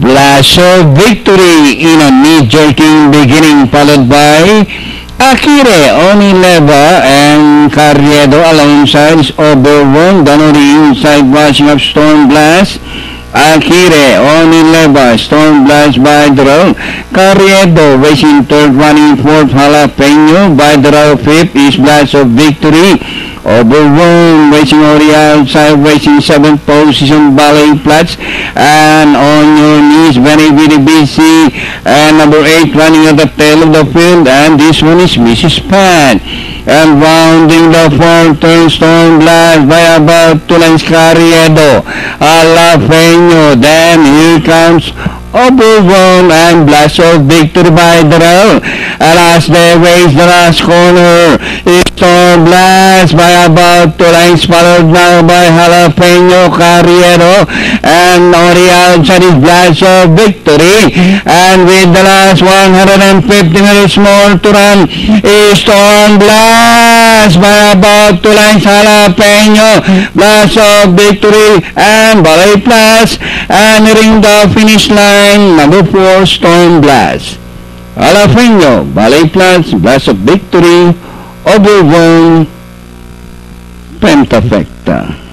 Flash of victory in a knee-jerking beginning followed by Akire Onileva and Carriedo alongside Oberwon Danori inside rushing up Storm Blast. Akire Onileva Storm Blast by Doral Carriedo racing third running fourth Jalapeno by Doral fifth is Blast of Victory. Overwhelmed Racing already outside Racing 7th position Ballet Flats. And on knees very very busy and number 8 running at the tail of the field and this one is Mrs. Pan. And rounding the fourth Storm Blast by about 2 lengths Carriedo. Jalapeno then here comes Overwhelmed and Blast of Victory by the Darrell and as they race the last corner. Is Storm Blast by about two lengths followed now by Jalapeno Carriedo and on the outside is Blast of Victory. And with the last 150 minutes more to run is Storm Blast by about two lengths Jalapeno Blast of Victory and Ballet Flats and nearing the finish line number 4 Storm Blast. Jalapeno Ballet Flats Blast of Victory Overwhelmed pent-factor.